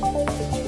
Música